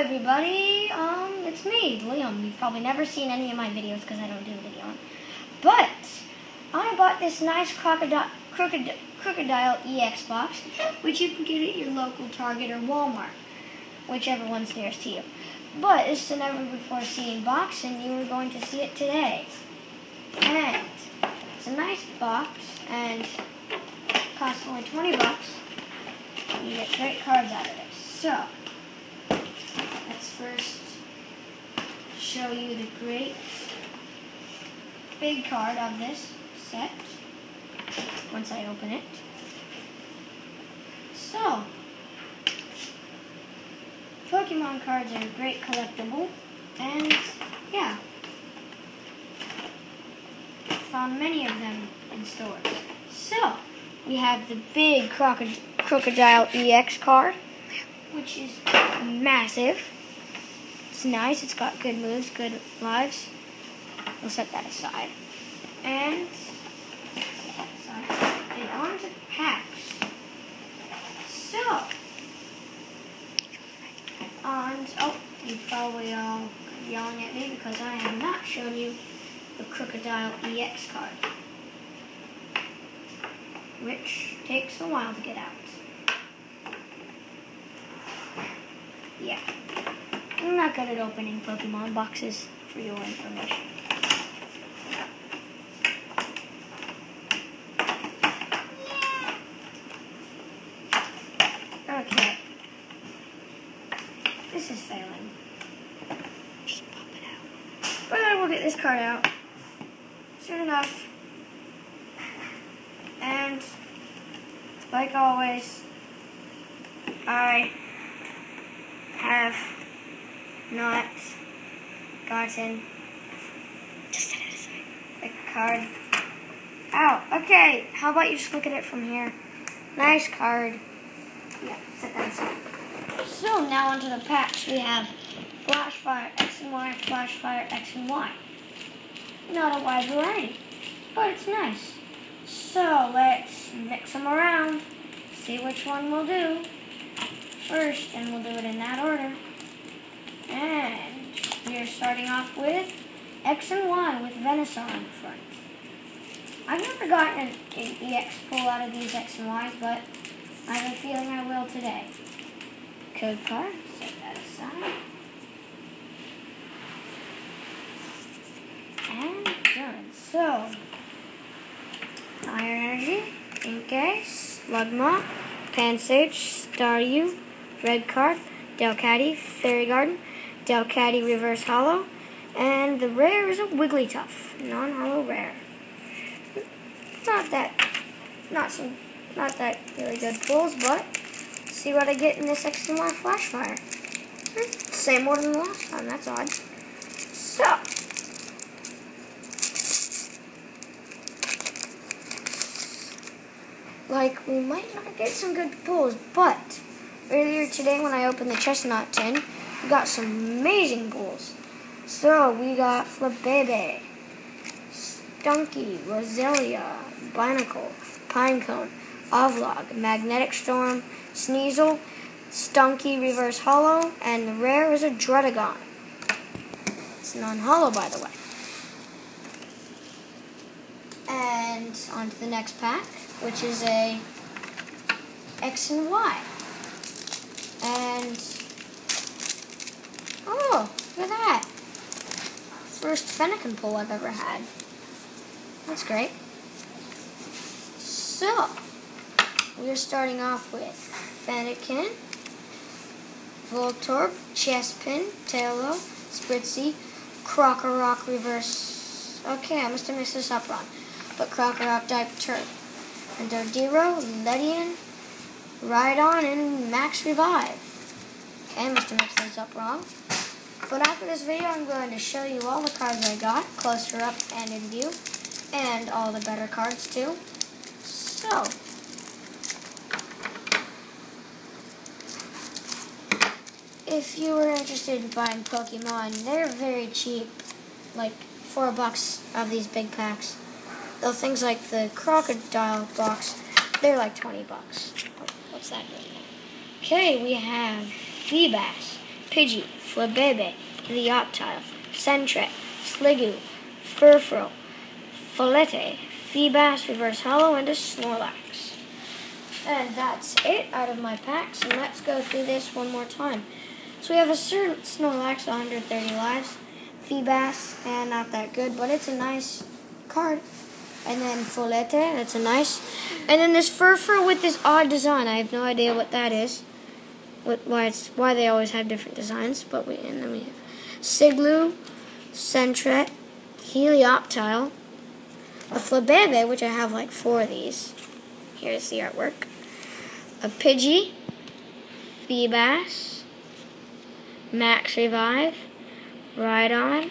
everybody, um, it's me, Liam. You've probably never seen any of my videos because I don't do video. But, I bought this nice Krookodile, Krookodile, EX box, which you can get at your local Target or Walmart, whichever one's nearest to you. But it's a never before seen box, and you are going to see it today. And it's a nice box, and costs only 20 bucks. You get great cards out of it. So, first show you the great big card of this set once I open it. So, Pokemon cards are a great collectible, and yeah, found many of them in stores. So, we have the big Krookodile, Krookodile EX card, which is massive. It's nice, it's got good moves, good lives. We'll set that aside. And, on to packs. So, and, oh, you probably all yelling at me because I have not shown you the Krookodile EX card which takes a while to get out. Yeah. I'm not good at opening Pokemon boxes for your information. Okay. This is failing. Just pop it out. But I will get this card out. Soon enough. And like always, I have not gotten. A card. Oh, okay. How about you just look at it from here? Nice card. Yeah, set that aside. So now onto the packs. We have Flashfire X and Y, Flashfire X and Y. Not a wide variety, but it's nice. So let's mix them around, see which one we'll do first, and we'll do it in that order. And we are starting off with X and Y with Venusaur in front. I've never gotten an, an EX pull out of these X and Ys, but I have a feeling I will today. Code card, set that aside. And done. So, Iron Energy, Inkay, Slugma, Pansage, Staryu, Red Card, Delcatty, Fairy Garden, Delcatty Reverse Hollow, and the rare is a Wigglytuff, non-hollow rare. Not that, not some, not that really good pulls, but see what I get in this Y Flashfire. Hmm, same order than the last time, that's odd. So, like we might not get some good pulls, but earlier today when I opened the Chesnaught tin, got some amazing pulls. So we got Flabebe, Stunky, Roselia, Binacle, Pinecone, Ovlog, Magnetic Storm, Sneasel, Stunky Reverse Hollow, and the rare is a Druddigon. It's non-hollow, by the way. And on to the next pack which is a X and Y. And, look at that. First Fennekin pull I've ever had. That's great. So, we're starting off with Fennekin, Voltorb, Chespin, Taillow, Spritzee, Krokorok Reverse. Okay, I must have mixed this up wrong. But Krokorok Dive Turn. And Dodrio, Ledian, Rhydon, and Max Revive. Okay, I must have mixed those up wrong. But after this video, I'm going to show you all the cards I got, closer up and in view, and all the better cards too. So, if you were interested in buying Pokemon, they're very cheap, like four bucks of these big packs. Though things like the Krookodile box, they're like 20 bucks. what's that doing? Okay, we have Feebas, Pidgey, Flabebe, Helioptile, Sentret, Sliggoo, Furfrou, Floette, Feebas, Reverse Hollow, and a Snorlax. And that's it out of my packs, and let's go through this one more time. So we have a certain Snorlax, 130 lives, Feebas, and eh, not that good, but it's a nice card. And then Floette, that's a nice. And then this Furfrou with this odd design. I have no idea what that is. What, why it's why they always have different designs. But we and then we have Sliggoo, Sentret, Helioptile, a Flabebe, which I have like four of these. Here's the artwork. A Pidgey, Feebas, Max Revive, Rhydon,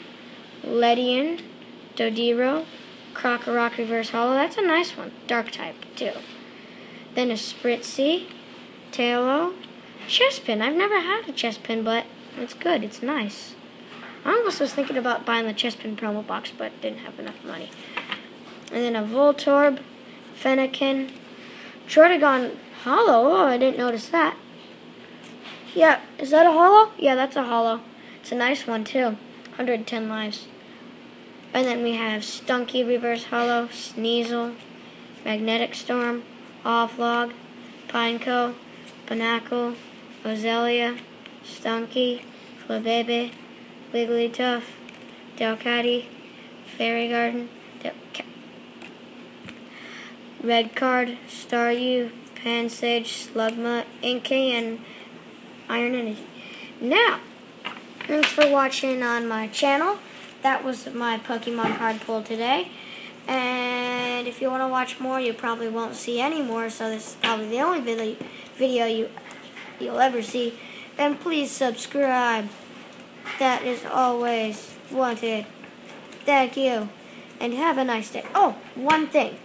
Ledian, Dodrio, Krokorok Reverse Hollow. That's a nice one. Dark type, too. Then a Spritzee, Taillow, Chespin. I've never had a Chespin, but it's good. It's nice. I almost was thinking about buying the Chespin promo box, but didn't have enough money. And then a Voltorb, Fennekin, Trotagon Hollow. Oh, I didn't notice that. Yeah, is that a hollow? Yeah, that's a hollow. It's a nice one, too. 110 lives. And then we have Stunky Reverse Hollow, Sneasel, Magnetic Storm, Offlog, Pineco, Pinacle, Roselia, Stunky, Flabebe, Wigglytuff, Delcatty, Fairy Garden, Delca Red Card, Staryu, Pansage, Slugma, Inkay, and Iron Energy. Now, thanks for watching on my channel that was my Pokemon card pull today. And if you want to watch more, you probably won't see any more, so this is probably the only video you, you'll ever see. And please subscribe. That is always wanted. Thank you. And have a nice day. Oh, one thing.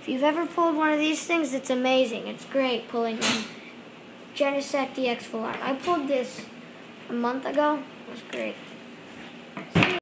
If you've ever pulled one of these things, it's amazing. It's great pulling them. Genesect DX4. I pulled this a month ago. It was great.